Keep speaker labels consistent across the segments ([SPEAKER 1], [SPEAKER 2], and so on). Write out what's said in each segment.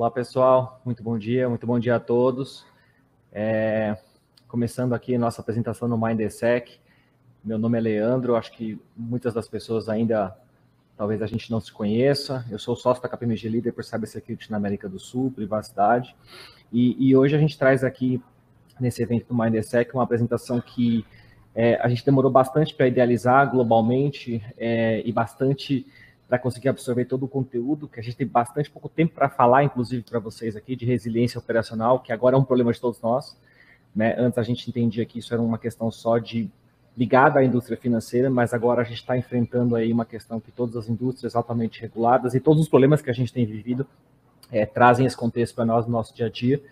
[SPEAKER 1] Olá, pessoal. Muito bom dia, muito bom dia a todos. É, começando aqui nossa apresentação no MindSec. Meu nome é Leandro, acho que muitas das pessoas ainda, talvez a gente não se conheça. Eu sou sócio da KPMG Líder por Cybersecurity na América do Sul, privacidade. E, e hoje a gente traz aqui, nesse evento do MindSec, uma apresentação que é, a gente demorou bastante para idealizar globalmente é, e bastante para conseguir absorver todo o conteúdo, que a gente tem bastante pouco tempo para falar, inclusive para vocês aqui, de resiliência operacional, que agora é um problema de todos nós. Né? Antes a gente entendia que isso era uma questão só de ligada à indústria financeira, mas agora a gente está enfrentando aí uma questão que todas as indústrias altamente reguladas e todos os problemas que a gente tem vivido é, trazem esse contexto para nós no nosso dia a dia.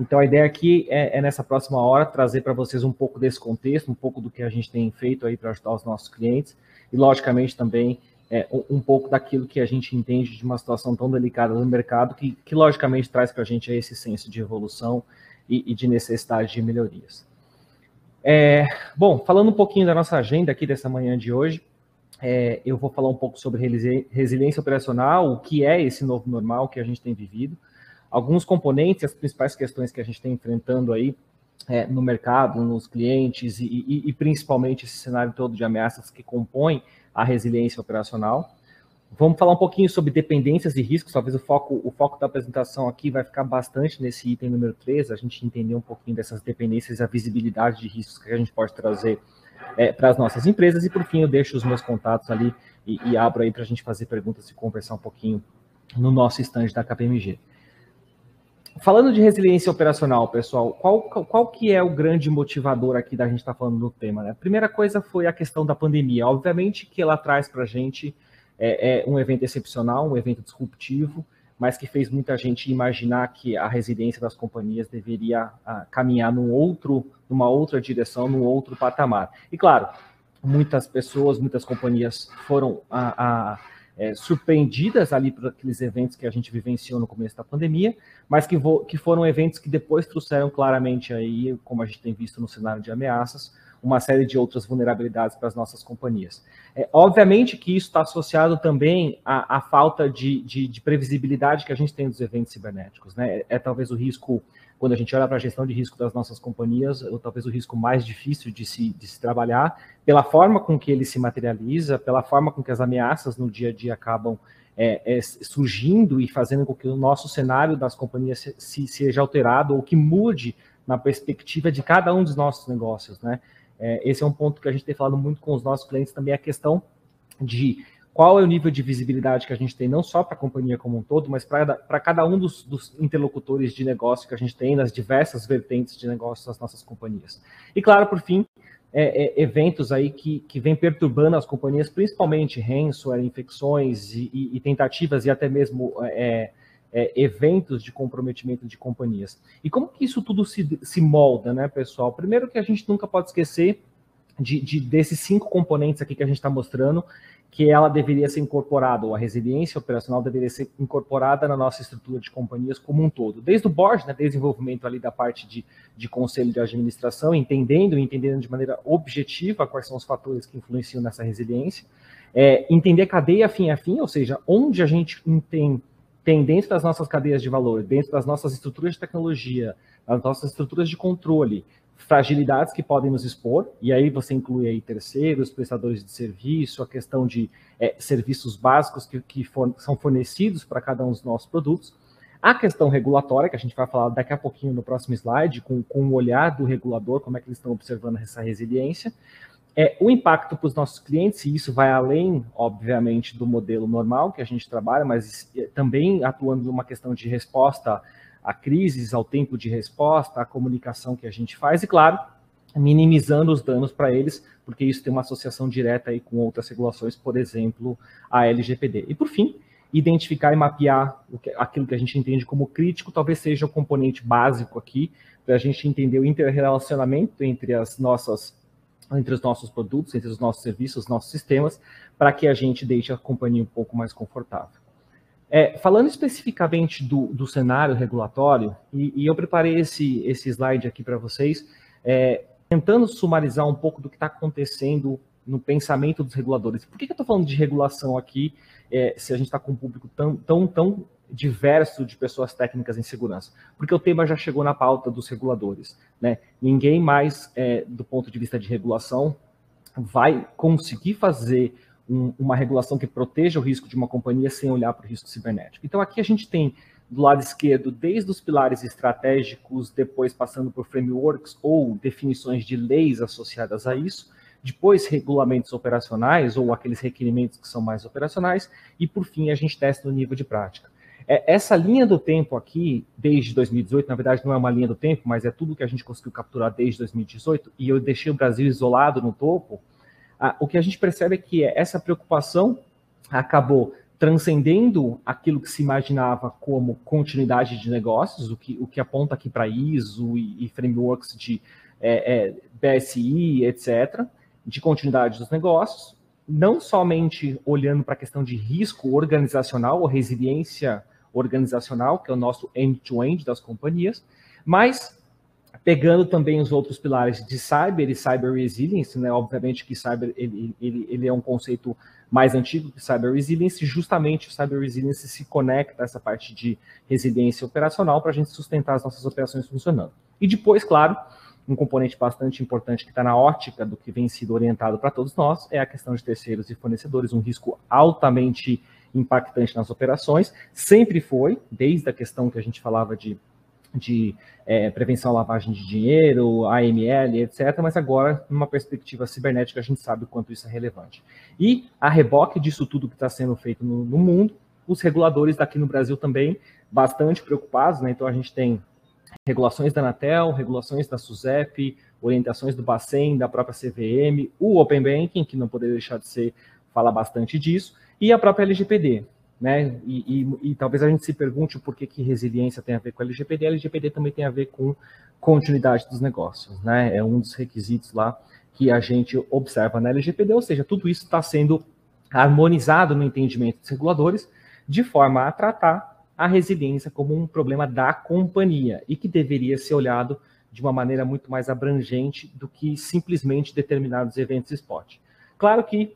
[SPEAKER 1] Então a ideia aqui é, é nessa próxima hora trazer para vocês um pouco desse contexto, um pouco do que a gente tem feito aí para ajudar os nossos clientes e logicamente também é, um, pouco daquilo que a gente entende de uma situação tão delicada no mercado, que, que logicamente traz para a gente esse senso de evolução e, e de necessidade de melhorias. É, bom, falando um pouquinho da nossa agenda aqui dessa manhã de hoje, é, eu vou falar um pouco sobre resiliência operacional, o que é esse novo normal que a gente tem vivido, alguns componentes, as principais questões que a gente tem enfrentando aí é, no mercado, nos clientes e, e, e, principalmente esse cenário todo de ameaças que compõem a resiliência operacional. Vamos falar um pouquinho sobre dependências e riscos, talvez o foco, o foco da apresentação aqui vai ficar bastante nesse item número 3, a gente entender um pouquinho dessas dependências e a visibilidade de riscos que a gente pode trazer é, para as nossas empresas, e por fim eu deixo os meus contatos ali e, e abro aí para a gente fazer perguntas e conversar um pouquinho no nosso estande da KPMG. Falando de resiliência operacional, pessoal, qual, qual que é o grande motivador aqui da gente estar tá falando do tema? Né? A primeira coisa foi a questão da pandemia. Obviamente que ela traz para a gente é, é, um evento excepcional, um evento disruptivo, mas que fez muita gente imaginar que a resiliência das companhias deveria a, ah, caminhar num outro, numa outra direção, num outro patamar. E claro, muitas pessoas, muitas companhias foram a, a é, surpreendidas ali por aqueles eventos que a gente vivenciou no começo da pandemia, mas que, que foram eventos que depois trouxeram claramente aí, como a gente tem visto no cenário de ameaças, uma série de outras vulnerabilidades para as nossas companhias. É, obviamente que isso está associado também à, à falta de, de, de, previsibilidade que a gente tem dos eventos cibernéticos. Né? É, é talvez o risco quando a gente olha para a gestão de risco das nossas companhias, ou talvez o risco mais difícil de se, de se trabalhar, pela forma com que ele se materializa, pela forma com que as ameaças no dia a dia acabam é, é, surgindo e fazendo com que o nosso cenário das companhias se, se, seja alterado ou que mude na perspectiva de cada um dos nossos negócios, né? É, esse é um ponto que a gente tem falado muito com os nossos clientes também, a questão de qual é o nível de visibilidade que a gente tem, não só para a companhia como um todo, mas para cada um dos, dos, interlocutores de negócio que a gente tem nas diversas vertentes de negócio das nossas companhias. E claro, por fim, é, é, eventos aí que, que vêm perturbando as companhias, principalmente ransomware, infecções e, e, e, tentativas e até mesmo é, é, eventos de comprometimento de companhias. E como que isso tudo se, se molda, né, pessoal? Primeiro que a gente nunca pode esquecer de, de desses cinco componentes aqui que a gente está mostrando, que ela deveria ser incorporada, ou a resiliência operacional deveria ser incorporada na nossa estrutura de companhias como um todo. Desde o board, né, desenvolvimento ali da parte de, de conselho de administração, entendendo e entendendo de maneira objetiva quais são os fatores que influenciam nessa resiliência, é, entender cadeia fim a fim, ou seja, onde a gente tem, tem dentro das nossas cadeias de valor, dentro das nossas estruturas de tecnologia, das nossas estruturas de controle, fragilidades que podem nos expor, e aí você inclui aí terceiros, prestadores de serviço, a questão de é, serviços básicos que, que for, são fornecidos para cada um dos nossos produtos, a questão regulatória, que a gente vai falar daqui a pouquinho no próximo slide, com, com o olhar do regulador, como é que eles estão observando essa resiliência, é, o impacto para os nossos clientes, e isso vai além, obviamente, do modelo normal que a gente trabalha, mas é, também atuando numa questão de resposta a crises, ao tempo de resposta, à comunicação que a gente faz e, claro, minimizando os danos para eles, porque isso tem uma associação direta aí com outras regulações, por exemplo, a LGPD. E, por fim, identificar e mapear aquilo que a gente entende como crítico, talvez seja o componente básico aqui, para a gente entender o interrelacionamento entre as nossas entre os nossos produtos, entre os nossos serviços, os nossos sistemas, para que a gente deixe a companhia um pouco mais confortável. É, falando especificamente do, do cenário regulatório, e, e, eu preparei esse, esse slide aqui para vocês, é, tentando sumarizar um pouco do que está acontecendo no pensamento dos reguladores. Por que, que eu estou falando de regulação aqui, é, se a gente está com um público tão, tão, tão diverso de pessoas técnicas em segurança, porque o tema já chegou na pauta dos reguladores. Né? Ninguém mais, é, do ponto de vista de regulação, vai conseguir fazer um, uma regulação que proteja o risco de uma companhia sem olhar para o risco cibernético. Então, aqui a gente tem do lado esquerdo, desde os pilares estratégicos, depois passando por frameworks ou definições de leis associadas a isso, depois regulamentos operacionais ou aqueles requerimentos que são mais operacionais, e por fim a gente testa no nível de prática. É, essa linha do tempo aqui, desde 2018, na verdade não é uma linha do tempo, mas é tudo que a gente conseguiu capturar desde 2018, e eu deixei o Brasil isolado no topo, o que a gente percebe é que essa preocupação acabou transcendendo aquilo que se imaginava como continuidade de negócios, o que, o que aponta aqui para ISO e, e, frameworks de é, é, BSI, etc., de continuidade dos negócios, não somente olhando para a questão de risco organizacional ou resiliência organizacional, que é o nosso end-to-end -end das companhias, mas pegando também os outros pilares de cyber e cyber resilience, né? Obviamente que cyber ele, ele, ele é um conceito mais antigo que cyber resilience, justamente o cyber resilience se conecta a essa parte de resiliência operacional para a gente sustentar as nossas operações funcionando. E depois, claro, um componente bastante importante que está na ótica do que vem sido orientado para todos nós é a questão de terceiros e fornecedores, um risco altamente impactante nas operações, sempre foi, desde a questão que a gente falava de, de é, prevenção à lavagem de dinheiro, AML, etc., mas agora, numa perspectiva cibernética, a gente sabe o quanto isso é relevante. E a reboque disso tudo que está sendo feito no, no mundo, os reguladores daqui no Brasil também bastante preocupados, né? Então a gente tem regulações da Anatel, regulações da SUSEP, orientações do Bacen, da própria CVM, o Open Banking, que não poderia deixar de ser, fala bastante disso, e a própria LGPD. Né? E, e, e, talvez a gente se pergunte por que, que resiliência tem a ver com a LGPD. A LGPD também tem a ver com continuidade dos negócios. Né? É um dos requisitos lá que a gente observa na LGPD, ou seja, tudo isso está sendo harmonizado no entendimento dos reguladores, de forma a tratar a resiliência como um problema da companhia e que deveria ser olhado de uma maneira muito mais abrangente do que simplesmente determinados eventos spot. Claro que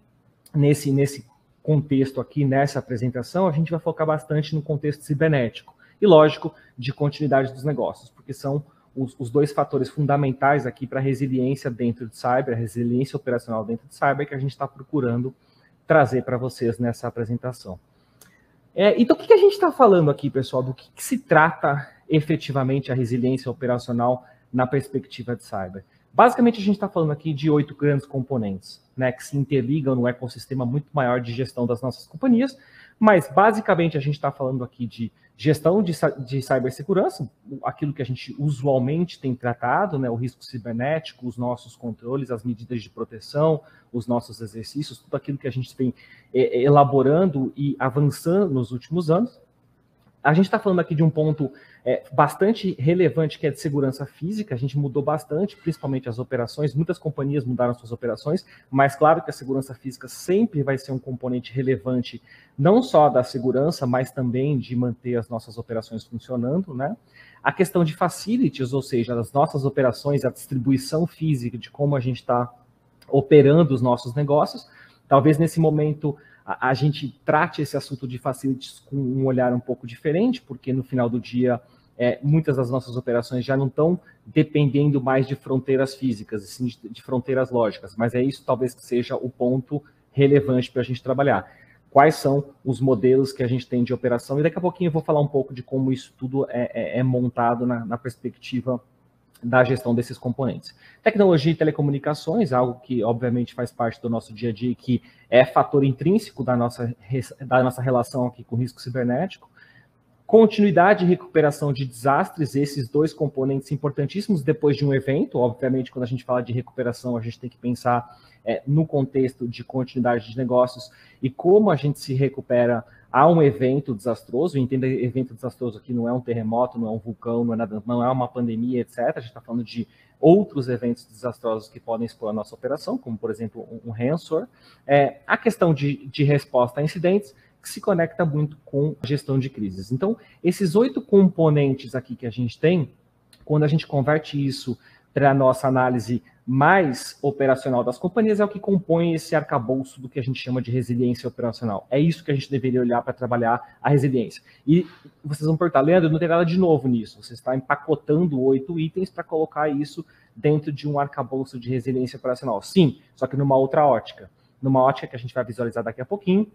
[SPEAKER 1] nesse, nesse contexto aqui, nessa apresentação, a gente vai focar bastante no contexto cibernético e, lógico, de continuidade dos negócios, porque são os, os dois fatores fundamentais aqui para a resiliência dentro de cyber, a resiliência operacional dentro de cyber que a gente está procurando trazer para vocês nessa apresentação. É, então, o que, a gente está falando aqui, pessoal? Do que, que, se trata efetivamente a resiliência operacional na perspectiva de cyber? Basicamente, a gente está falando aqui de oito grandes componentes, né, que se interligam no ecossistema muito maior de gestão das nossas companhias, mas basicamente a gente está falando aqui de gestão de, de cibersegurança, aquilo que a gente usualmente tem tratado, né, o risco cibernético, os nossos controles, as medidas de proteção, os nossos exercícios, tudo aquilo que a gente vem é, elaborando e avançando nos últimos anos. A gente está falando aqui de um ponto é, bastante relevante que é de segurança física. A gente mudou bastante, principalmente as operações. Muitas companhias mudaram suas operações, mas claro que a segurança física sempre vai ser um componente relevante, não só da segurança, mas também de manter as nossas operações funcionando, né? A questão de facilities, ou seja, as nossas operações, a distribuição física de como a gente está operando os nossos negócios. Talvez nesse momento a, a, gente trate esse assunto de facilities com um olhar um pouco diferente, porque no final do dia é, muitas das nossas operações já não estão dependendo mais de fronteiras físicas, sim de, de fronteiras lógicas, mas é isso talvez que seja o ponto relevante para a gente trabalhar. Quais são os modelos que a gente tem de operação, e daqui a pouquinho eu vou falar um pouco de como isso tudo é, é, é montado na, na perspectiva da gestão desses componentes. Tecnologia e telecomunicações, algo que obviamente faz parte do nosso dia a dia e que é fator intrínseco da nossa, da nossa relação aqui com risco cibernético. Continuidade e recuperação de desastres, esses dois componentes importantíssimos depois de um evento. Obviamente, quando a gente fala de recuperação, a gente tem que pensar é, no contexto de continuidade de negócios e como a gente se recupera a um evento desastroso, entenda evento desastroso aqui não é um terremoto, não é um vulcão, não é nada, não é uma pandemia, etc. A gente está falando de outros eventos desastrosos que podem expor a nossa operação, como por exemplo um, um ransomware. É, a questão de, de resposta a incidentes que se conecta muito com a gestão de crises. Então, esses oito componentes aqui que a gente tem, quando a gente converte isso para a nossa análise mais operacional das companhias é o que compõe esse arcabouço do que a gente chama de resiliência operacional. É isso que a gente deveria olhar para trabalhar a resiliência. E vocês vão perguntar, Leandro, não tem nada de novo nisso. Você está empacotando oito itens para colocar isso dentro de um arcabouço de resiliência operacional. Sim, só que numa outra ótica. Numa ótica que a gente vai visualizar daqui a pouquinho,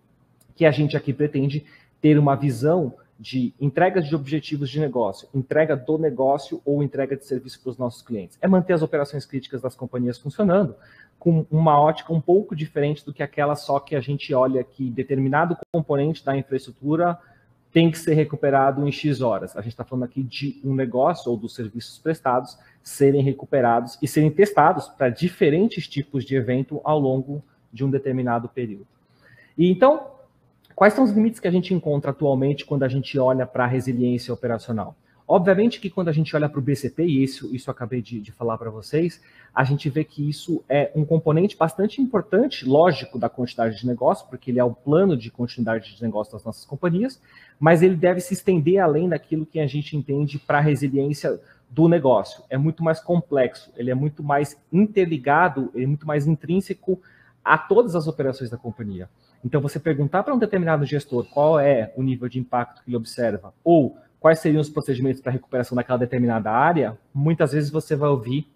[SPEAKER 1] que a gente aqui pretende ter uma visão de entrega de objetivos de negócio, entrega do negócio ou entrega de serviço para os nossos clientes. É manter as operações críticas das companhias funcionando com uma ótica um pouco diferente do que aquela só que a gente olha que determinado componente da infraestrutura tem que ser recuperado em X horas. A gente está falando aqui de um negócio ou dos serviços prestados serem recuperados e serem testados para diferentes tipos de evento ao longo de um determinado período. E então, Quais são os limites que a gente encontra atualmente quando a gente olha para a resiliência operacional? Obviamente que quando a gente olha para o BCP, e isso, isso acabei de, de falar para vocês, a gente vê que isso é um componente bastante importante, lógico, da quantidade de negócio, porque ele é o plano de continuidade de negócio das nossas companhias, mas ele deve se estender além daquilo que a gente entende para a resiliência do negócio. É muito mais complexo, ele é muito mais interligado, ele é muito mais intrínseco a todas as operações da companhia. Então, você perguntar para um determinado gestor qual é o nível de impacto que ele observa, ou quais seriam os procedimentos para recuperação daquela determinada área, muitas vezes você vai ouvir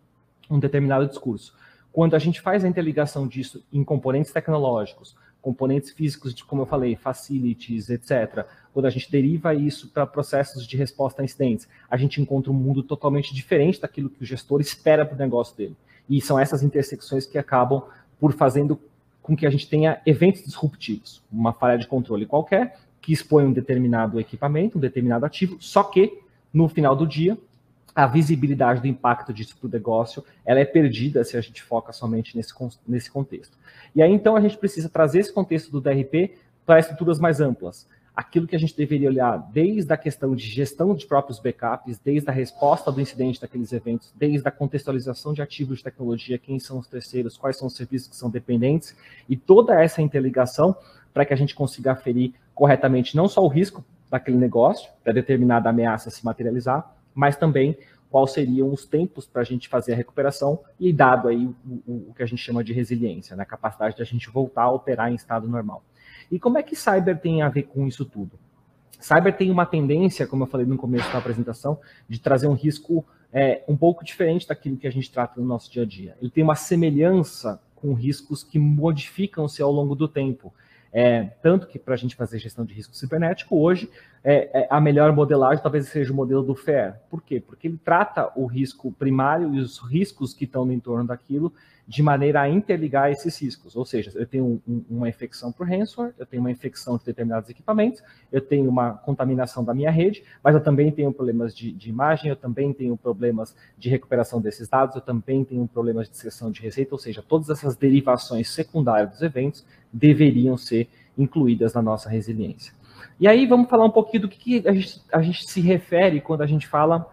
[SPEAKER 1] um determinado discurso. Quando a gente faz a interligação disso em componentes tecnológicos, componentes físicos, de, como eu falei, facilities, etc., quando a gente deriva isso para processos de resposta a incidentes, a gente encontra um mundo totalmente diferente daquilo que o gestor espera para o negócio dele. E são essas intersecções que acabam por fazendo com que a gente tenha eventos disruptivos, uma falha de controle qualquer, que expõe um determinado equipamento, um determinado ativo, só que, no final do dia, a visibilidade do impacto disso para o negócio, ela é perdida se a gente foca somente nesse, nesse contexto. E aí, então, a gente precisa trazer esse contexto do DRP para estruturas mais amplas aquilo que a gente deveria olhar desde a questão de gestão de próprios backups, desde a resposta do incidente daqueles eventos, desde a contextualização de ativos de tecnologia, quem são os terceiros, quais são os serviços que são dependentes, e toda essa interligação para que a gente consiga aferir corretamente não só o risco daquele negócio, para determinada ameaça se materializar, mas também quais seriam os tempos para a gente fazer a recuperação e dado aí o, o, o, que a gente chama de resiliência, né, a capacidade de a gente voltar a operar em estado normal. E como é que cyber tem a ver com isso tudo? Cyber tem uma tendência, como eu falei no começo da apresentação, de trazer um risco é, um pouco diferente daquilo que a gente trata no nosso dia a dia. Ele tem uma semelhança com riscos que modificam-se ao longo do tempo. É, tanto que para a gente fazer gestão de risco cibernético, hoje é, é, a melhor modelagem talvez seja o modelo do FAIR. Por quê? Porque ele trata o risco primário e os riscos que estão no entorno daquilo de maneira a interligar esses riscos. Ou seja, eu tenho um, uma infecção por ransomware, eu tenho uma infecção de determinados equipamentos, eu tenho uma contaminação da minha rede, mas eu também tenho problemas de, de imagem, eu também tenho problemas de recuperação desses dados, eu também tenho problemas de sessão de receita, ou seja, todas essas derivações secundárias dos eventos deveriam ser incluídas na nossa resiliência. E aí vamos falar um pouquinho do que a gente, a gente se refere quando a gente fala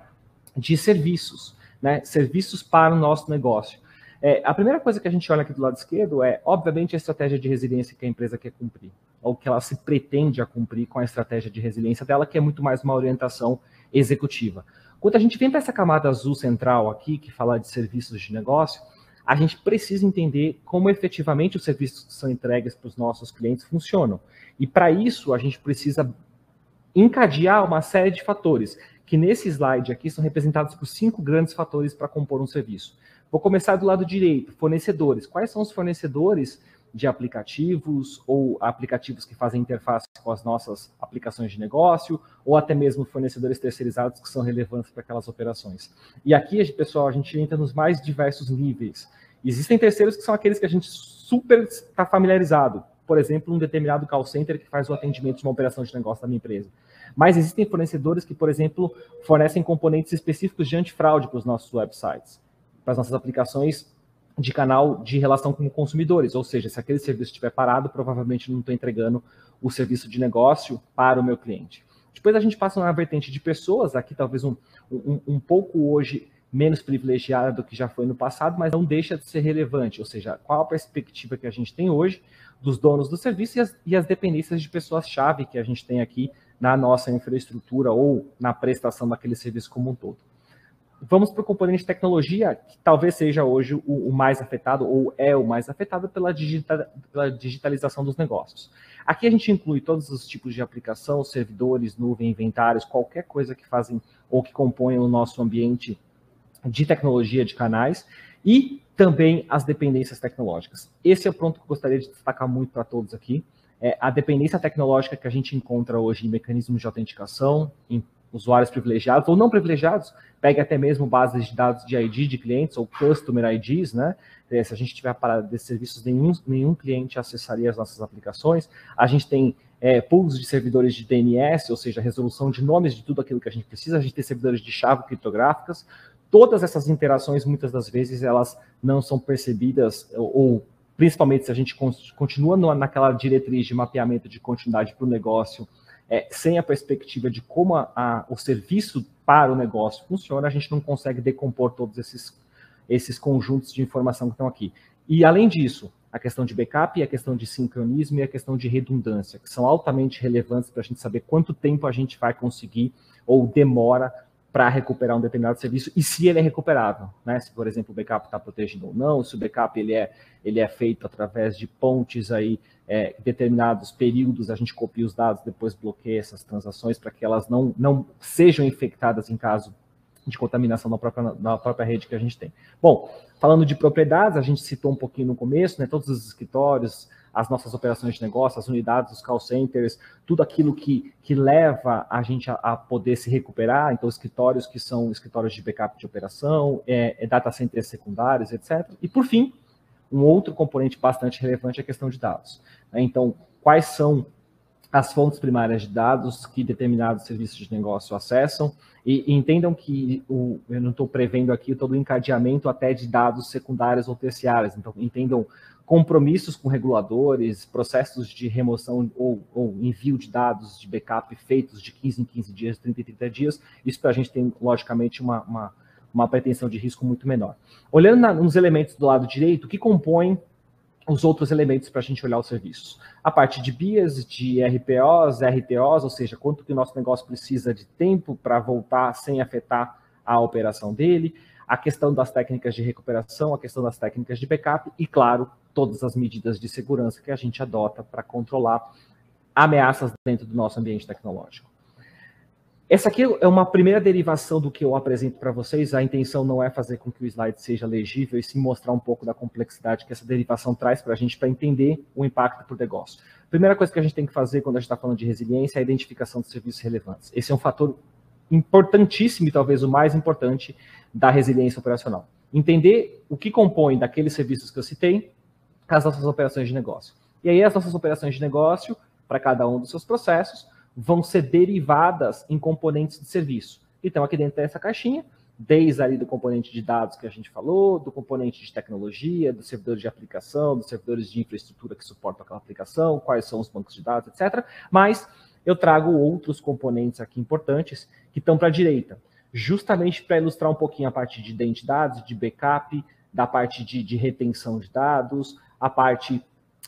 [SPEAKER 1] de serviços, né? Serviços para o nosso negócio. É, a primeira coisa que a gente olha aqui do lado esquerdo é, obviamente, a estratégia de resiliência que a empresa quer cumprir, ou que ela se pretende a cumprir com a estratégia de resiliência dela, que é muito mais uma orientação executiva. Quando a gente vem para essa camada azul central aqui, que fala de serviços de negócio, a gente precisa entender como efetivamente os serviços que são entregues para os nossos clientes funcionam. E para isso, a gente precisa encadear uma série de fatores, que nesse slide aqui são representados por cinco grandes fatores para compor um serviço. Vou começar do lado direito, fornecedores. Quais são os fornecedores de aplicativos ou aplicativos que fazem interface com as nossas aplicações de negócio ou até mesmo fornecedores terceirizados que são relevantes para aquelas operações. E aqui, pessoal, a gente entra nos mais diversos níveis. Existem terceiros que são aqueles que a gente super está familiarizado. Por exemplo, um determinado call center que faz o atendimento de uma operação de negócio da minha empresa. Mas existem fornecedores que, por exemplo, fornecem componentes específicos de antifraude para os nossos websites para as nossas aplicações de canal de relação com consumidores, ou seja, se aquele serviço estiver parado, provavelmente não estou entregando o serviço de negócio para o meu cliente. Depois a gente passa na vertente de pessoas, aqui talvez um, um, um pouco hoje menos privilegiada do que já foi no passado, mas não deixa de ser relevante, ou seja, qual a perspectiva que a gente tem hoje dos donos do serviço e as, e as dependências de pessoas-chave que a gente tem aqui na nossa infraestrutura ou na prestação daquele serviço como um todo. Vamos para o componente de tecnologia, que talvez seja hoje o, o mais afetado, ou é o mais afetado pela, pela, digitalização dos negócios. Aqui a gente inclui todos os tipos de aplicação, servidores, nuvem, inventários, qualquer coisa que fazem ou que compõem o nosso ambiente de tecnologia de canais e também as dependências tecnológicas. Esse é o ponto que eu gostaria de destacar muito para todos aqui. É a dependência tecnológica que a gente encontra hoje em mecanismos de autenticação, em usuários privilegiados ou não privilegiados, pega até mesmo bases de dados de ID de clientes ou customer IDs, né? É, se a gente tiver parada desses serviços, nenhum, nenhum cliente acessaria as nossas aplicações. A gente tem é, pools de servidores de DNS, ou seja, resolução de nomes de tudo aquilo que a gente precisa. A gente tem servidores de chave criptográficas. Todas essas interações, muitas das vezes, elas não são percebidas, ou, ou principalmente se a gente continua naquela diretriz de mapeamento de continuidade para o negócio, é, sem a perspectiva de como a, a, o serviço para o negócio funciona, a gente não consegue decompor todos esses, esses conjuntos de informação que estão aqui. E, além disso, a questão de backup, a questão de sincronismo e a questão de redundância, que são altamente relevantes para a gente saber quanto tempo a gente vai conseguir ou demora para recuperar um determinado serviço e se ele é recuperável, né? Se, por exemplo, o backup está protegido ou não, se o backup ele é, ele é feito através de pontes aí, é, determinados períodos, a gente copia os dados, depois bloqueia essas transações para que elas não, não sejam infectadas em caso de contaminação na própria, na própria rede que a gente tem. Bom, falando de propriedades, a gente citou um pouquinho no começo, né? Todos os escritórios, as nossas operações de negócio, as unidades, os call centers, tudo aquilo que, que leva a gente a, a poder se recuperar, então escritórios que são escritórios de backup de operação, é, é data centers secundários, etc. E por fim, um outro componente bastante relevante é a questão de dados. Né? Então, quais são as fontes primárias de dados que determinados serviços de negócio acessam, e, e entendam que o, eu não estou prevendo aqui todo o encadeamento até de dados secundários ou terciários, então entendam compromissos com reguladores, processos de remoção ou, ou, envio de dados de backup feitos de 15 em 15 dias, 30 em 30 dias, isso para a gente tem, logicamente, uma, uma, uma, pretensão de risco muito menor. Olhando na, nos elementos do lado direito, que compõe os outros elementos para a gente olhar os serviços. A parte de BIAs, de RPOs, RTOs, ou seja, quanto que o nosso negócio precisa de tempo para voltar sem afetar a operação dele, a questão das técnicas de recuperação, a questão das técnicas de backup e, claro, todas as medidas de segurança que a gente adota para controlar ameaças dentro do nosso ambiente tecnológico. Essa aqui é uma primeira derivação do que eu apresento para vocês. A intenção não é fazer com que o slide seja legível, e sim mostrar um pouco da complexidade que essa derivação traz para a gente para entender o impacto para o negócio. Primeira coisa que a gente tem que fazer quando a gente está falando de resiliência é a identificação de serviços relevantes. Esse é um fator importantíssimo e talvez o mais importante da resiliência operacional. Entender o que compõe daqueles serviços que eu citei as nossas operações de negócio. E aí as nossas operações de negócio, para cada um dos seus processos, vão ser derivadas em componentes de serviço. Então, aqui dentro dessa caixinha, desde ali do componente de dados que a gente falou, do componente de tecnologia, dos servidores de aplicação, dos servidores de infraestrutura que suportam aquela aplicação, quais são os bancos de dados, etc. Mas eu trago outros componentes aqui importantes que estão para a direita, justamente para ilustrar um pouquinho a parte de identidades, de backup, da parte de, de retenção de dados, a parte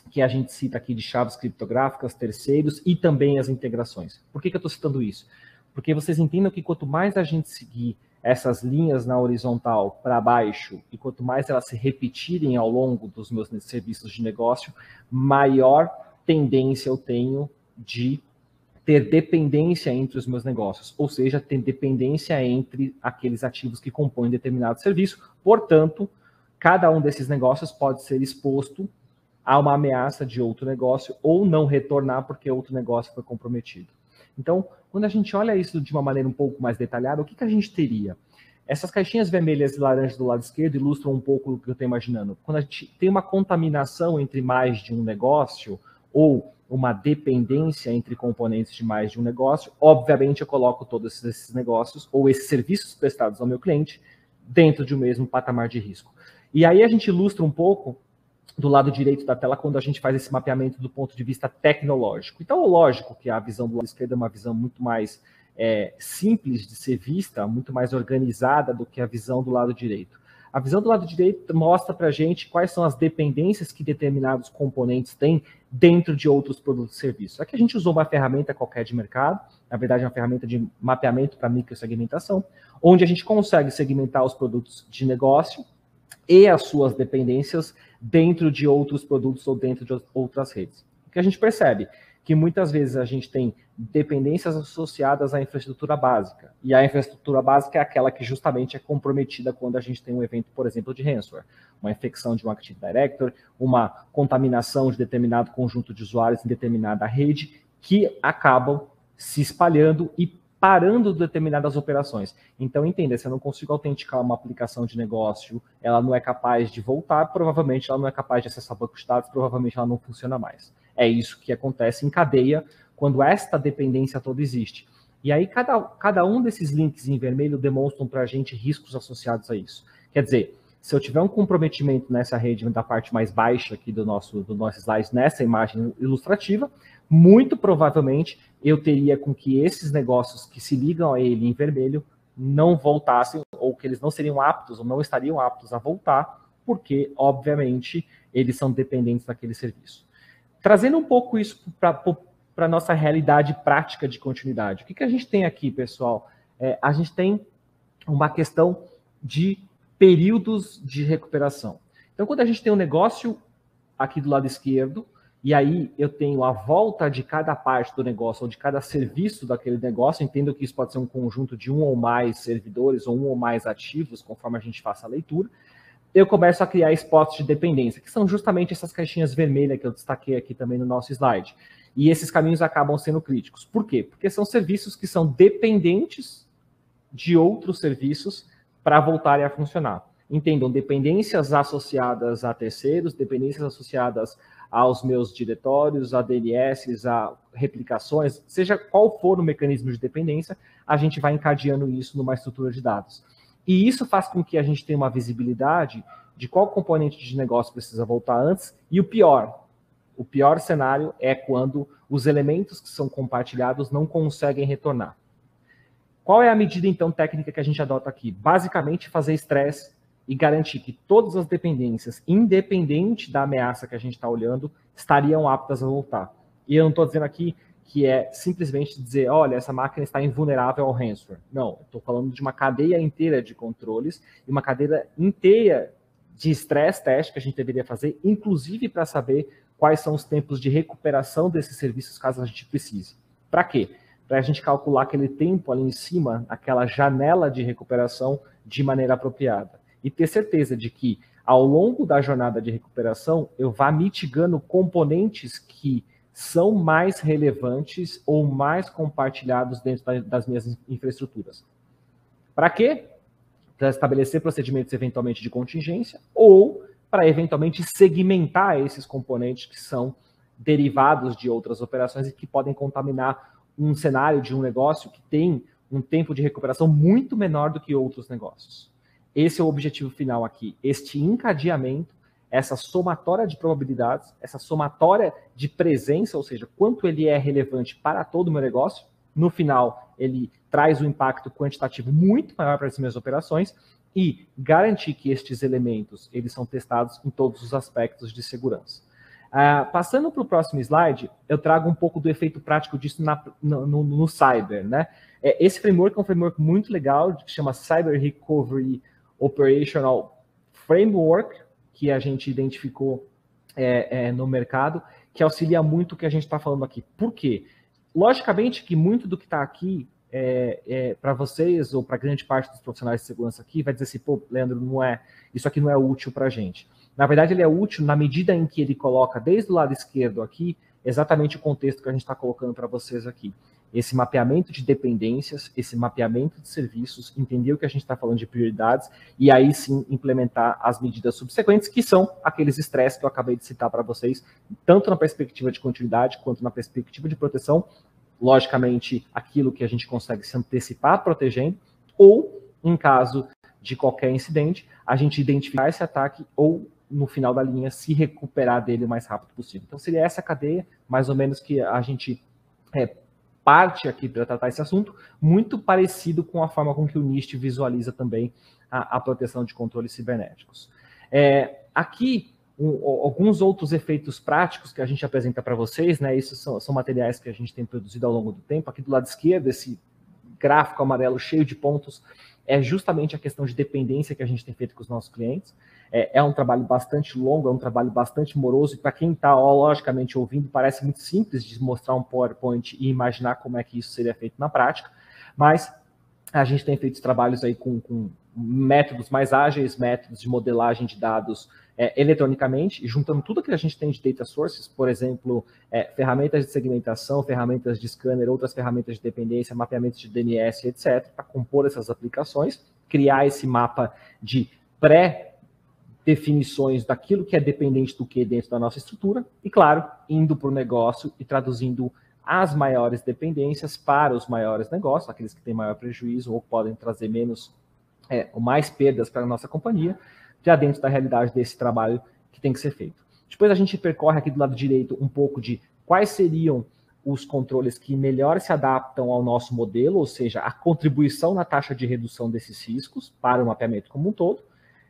[SPEAKER 1] que a gente cita aqui de chaves criptográficas, terceiros e também as integrações. Por que, que eu estou citando isso? Porque vocês entendam que quanto mais a gente seguir essas linhas na horizontal para baixo e quanto mais elas se repetirem ao longo dos meus serviços de negócio, maior tendência eu tenho de ter dependência entre os meus negócios, ou seja, ter dependência entre aqueles ativos que compõem determinado serviço. Portanto, cada um desses negócios pode ser exposto a uma ameaça de outro negócio ou não retornar porque outro negócio foi comprometido. Então, quando a gente olha isso de uma maneira um pouco mais detalhada, o que, que a gente teria? Essas caixinhas vermelhas e laranjas do lado esquerdo ilustram um pouco o que eu estou imaginando. Quando a gente tem uma contaminação entre mais de um negócio ou uma dependência entre componentes de mais de um negócio, obviamente eu coloco todos esses negócios ou esses serviços prestados ao meu cliente dentro de um mesmo patamar de risco. E aí a gente ilustra um pouco do lado direito da tela quando a gente faz esse mapeamento do ponto de vista tecnológico. Então, lógico que a visão do lado esquerdo é uma visão muito mais é, simples de ser vista, muito mais organizada do que a visão do lado direito. A visão do lado direito mostra para a gente quais são as dependências que determinados componentes têm dentro de outros produtos e serviços. Aqui a gente usou uma ferramenta qualquer de mercado, na verdade é uma ferramenta de mapeamento para microsegmentação, onde a gente consegue segmentar os produtos de negócio e as suas dependências dentro de outros produtos ou dentro de outras redes. O que a gente percebe? Que muitas vezes a gente tem dependências associadas à infraestrutura básica. E a infraestrutura básica é aquela que justamente é comprometida quando a gente tem um evento, por exemplo, de ransomware. Uma infecção de um Active Directory, uma contaminação de determinado conjunto de usuários em determinada rede, que acabam se espalhando e parando determinadas operações. Então, entenda, se eu não consigo autenticar uma aplicação de negócio, ela não é capaz de voltar, provavelmente ela não é capaz de acessar banco de dados, provavelmente ela não funciona mais. É isso que acontece em cadeia quando esta dependência toda existe. E aí, cada, cada um desses links em vermelho demonstram para a gente riscos associados a isso. Quer dizer, se eu tiver um comprometimento nessa rede da parte mais baixa aqui do nosso, do nosso slide, nessa imagem ilustrativa, muito provavelmente eu teria com que esses negócios que se ligam a ele em vermelho não voltassem, ou que eles não seriam aptos, ou não estariam aptos a voltar, porque, obviamente, eles são dependentes daquele serviço. Trazendo um pouco isso para a nossa realidade prática de continuidade. O que, que a gente tem aqui, pessoal? É, a gente tem uma questão de períodos de recuperação. Então, quando a gente tem um negócio aqui do lado esquerdo, e aí eu tenho a volta de cada parte do negócio, ou de cada serviço daquele negócio, entendo que isso pode ser um conjunto de um ou mais servidores, ou um ou mais ativos, conforme a gente faça a leitura, eu começo a criar spots de dependência, que são justamente essas caixinhas vermelhas que eu destaquei aqui também no nosso slide. E esses caminhos acabam sendo críticos. Por quê? Porque são serviços que são dependentes de outros serviços para voltarem a funcionar. Entendam, dependências associadas a terceiros, dependências associadas aos meus diretórios, a DNS, a replicações, seja qual for o mecanismo de dependência, a gente vai encadeando isso numa estrutura de dados. E isso faz com que a gente tenha uma visibilidade de qual componente de negócio precisa voltar antes, e o pior, o pior cenário é quando os elementos que são compartilhados não conseguem retornar. Qual é a medida, então, técnica que a gente adota aqui? Basicamente, fazer estresse e garantir que todas as dependências, independente da ameaça que a gente está olhando, estariam aptas a voltar. E eu não estou dizendo aqui que é simplesmente dizer, olha, essa máquina está invulnerável ao ransomware. Não, estou falando de uma cadeia inteira de controles e uma cadeia inteira de stress test que a gente deveria fazer, inclusive para saber quais são os tempos de recuperação desses serviços caso a gente precise. Para quê? Para a gente calcular aquele tempo ali em cima, aquela janela de recuperação de maneira apropriada e ter certeza de que ao longo da jornada de recuperação eu vá mitigando componentes que são mais relevantes ou mais compartilhados dentro das minhas infraestruturas. Para quê? Para estabelecer procedimentos eventualmente de contingência ou para eventualmente segmentar esses componentes que são derivados de outras operações e que podem contaminar um cenário de um negócio que tem um tempo de recuperação muito menor do que outros negócios. Esse é o objetivo final aqui. Este encadeamento, essa somatória de probabilidades, essa somatória de presença, ou seja, quanto ele é relevante para todo o meu negócio. No final, ele traz um impacto quantitativo muito maior para as minhas operações e garantir que estes elementos eles são testados em todos os aspectos de segurança. Uh, passando para o próximo slide, eu trago um pouco do efeito prático disso na, no, no, no, cyber. Né? É, esse framework é um framework muito legal, que chama Cyber Recovery Operational Framework, que a gente identificou é, é, no mercado, que auxilia muito o que a gente está falando aqui. Por quê? Logicamente que muito do que está aqui é, é para vocês ou para grande parte dos profissionais de segurança aqui vai dizer assim, pô, Leandro, não é, isso aqui não é útil para a gente. Na verdade, ele é útil na medida em que ele coloca desde o lado esquerdo aqui exatamente o contexto que a gente está colocando para vocês aqui esse mapeamento de dependências, esse mapeamento de serviços, entender o que a gente está falando de prioridades e aí sim implementar as medidas subsequentes, que são aqueles estresses que eu acabei de citar para vocês, tanto na perspectiva de continuidade quanto na perspectiva de proteção. Logicamente, aquilo que a gente consegue se antecipar protegendo, ou em caso de qualquer incidente, a gente identificar esse ataque ou no final da linha se recuperar dele o mais rápido possível. Então seria essa cadeia, mais ou menos que a gente é, parte aqui para tratar esse assunto, muito parecido com a forma com que o NIST visualiza também a, a proteção de controles cibernéticos. É, aqui, um, alguns outros efeitos práticos que a gente apresenta para vocês, né? Isso são, são, materiais que a gente tem produzido ao longo do tempo. Aqui do lado esquerdo, esse gráfico amarelo cheio de pontos é justamente a questão de dependência que a gente tem feito com os nossos clientes. É, é um trabalho bastante longo, é um trabalho bastante moroso, e para quem está, logicamente, ouvindo, parece muito simples de mostrar um PowerPoint e imaginar como é que isso seria feito na prática, mas a gente tem feito trabalhos aí com, com métodos mais ágeis, métodos de modelagem de dados é, eletronicamente, juntando tudo que a gente tem de data sources, por exemplo, é, ferramentas de segmentação, ferramentas de scanner, outras ferramentas de dependência, mapeamentos de DNS, etc., para compor essas aplicações, criar esse mapa de pré-definições daquilo que é dependente do que dentro da nossa estrutura, e, claro, indo para o negócio e traduzindo as maiores dependências para os maiores negócios, aqueles que têm maior prejuízo ou podem trazer menos é, ou mais perdas para a nossa companhia, já dentro da realidade desse trabalho que tem que ser feito. Depois a gente percorre aqui do lado direito um pouco de quais seriam os controles que melhor se adaptam ao nosso modelo, ou seja, a contribuição na taxa de redução desses riscos para o mapeamento como um todo.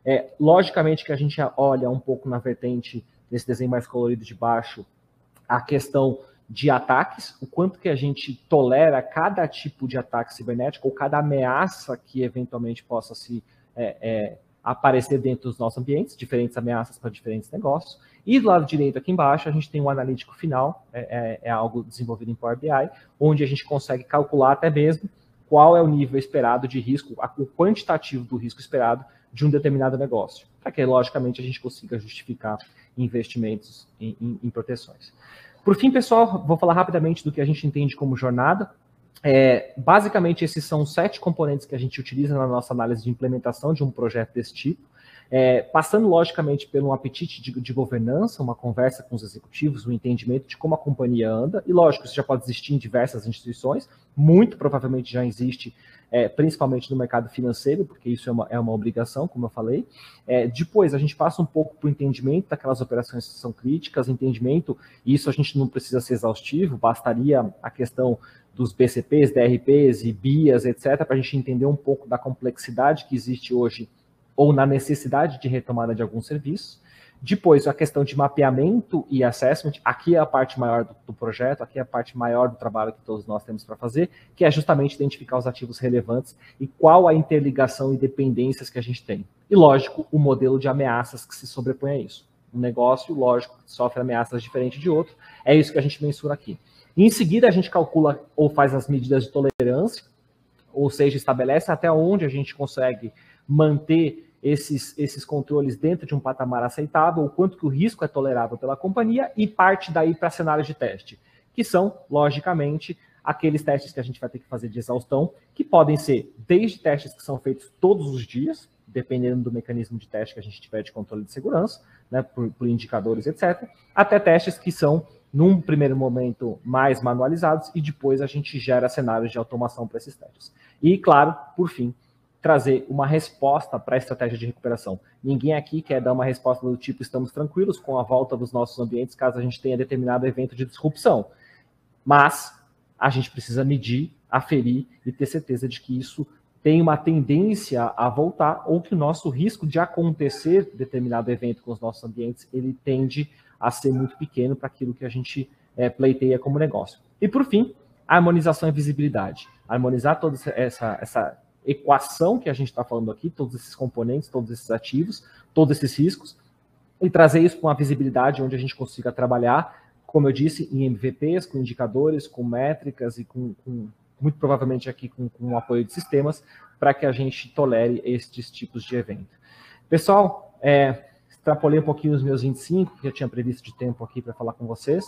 [SPEAKER 1] É, logicamente que a gente olha um pouco na vertente desse desenho mais colorido de baixo, a questão de ataques, o quanto que a gente tolera cada tipo de ataque cibernético ou cada ameaça que eventualmente possa se é, é, aparecer dentro dos nossos ambientes, diferentes ameaças para diferentes negócios. E do lado direito aqui embaixo a gente tem um analítico final, é, é, é algo desenvolvido em Power BI, onde a gente consegue calcular até mesmo qual é o nível esperado de risco, o quantitativo do risco esperado de um determinado negócio, para que, logicamente, a gente consiga justificar investimentos em, em, em proteções. Por fim, pessoal, vou falar rapidamente do que a gente entende como jornada. É, basicamente, esses são sete componentes que a gente utiliza na nossa análise de implementação de um projeto desse tipo. É, passando, logicamente, pelo um apetite de, de, governança, uma conversa com os executivos, um entendimento de como a companhia anda, e lógico, isso já pode existir em diversas instituições, muito provavelmente já existe é, principalmente no mercado financeiro, porque isso é uma, é uma obrigação, como eu falei. É, depois, a gente passa um pouco para o entendimento daquelas operações que são críticas, entendimento, e isso a gente não precisa ser exaustivo, bastaria a questão dos BCPs, DRPs e BIAs, etc., para a gente entender um pouco da complexidade que existe hoje ou na necessidade de retomada de alguns serviços. Depois, a questão de mapeamento e assessment, aqui é a parte maior do, do projeto, aqui é a parte maior do trabalho que todos nós temos para fazer, que é justamente identificar os ativos relevantes e qual a interligação e dependências que a gente tem. E, lógico, o modelo de ameaças que se sobrepõe a isso. Um negócio, lógico, sofre ameaças diferentes de outro, é isso que a gente mensura aqui. E, em seguida, a gente calcula ou faz as medidas de tolerância, ou seja, estabelece até onde a gente consegue manter esses, esses controles dentro de um patamar aceitável, o quanto que o risco é tolerável pela companhia e parte daí para cenários de teste, que são, logicamente, aqueles testes que a gente vai ter que fazer de exaustão, que podem ser desde testes que são feitos todos os dias, dependendo do mecanismo de teste que a gente tiver de controle de segurança, né, por, por indicadores, etc., até testes que são, num primeiro momento, mais manualizados e depois a gente gera cenários de automação para esses testes. E, claro, por fim, trazer uma resposta para a estratégia de recuperação. Ninguém aqui quer dar uma resposta do tipo estamos tranquilos com a volta dos nossos ambientes caso a gente tenha determinado evento de disrupção. Mas a gente precisa medir, aferir e ter certeza de que isso tem uma tendência a voltar ou que o nosso risco de acontecer determinado evento com os nossos ambientes ele tende a ser muito pequeno para aquilo que a gente é, pleiteia como negócio. E por fim, harmonização e visibilidade. Harmonizar toda essa, essa equação que a gente está falando aqui, todos esses componentes, todos esses ativos, todos esses riscos, e trazer isso com uma visibilidade onde a gente consiga trabalhar, como eu disse, em MVPs, com indicadores, com métricas e com, com muito provavelmente aqui com, com o apoio de sistemas, para que a gente tolere estes tipos de evento. Pessoal, é, extrapolei um pouquinho os meus 25, que eu tinha previsto de tempo aqui para falar com vocês.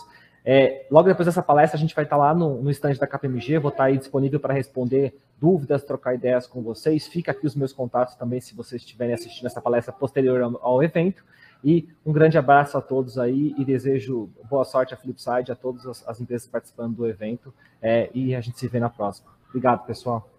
[SPEAKER 1] É, logo depois dessa palestra, a gente vai estar lá no, no stand da KPMG, vou estar aí disponível para responder dúvidas, trocar ideias com vocês. Fica aqui os meus contatos também, se vocês estiverem assistindo essa palestra posterior ao, ao evento. E um grande abraço a todos aí e desejo boa sorte à Flipside, a todas as, as empresas participando do evento. É, e a gente se vê na próxima. Obrigado, pessoal.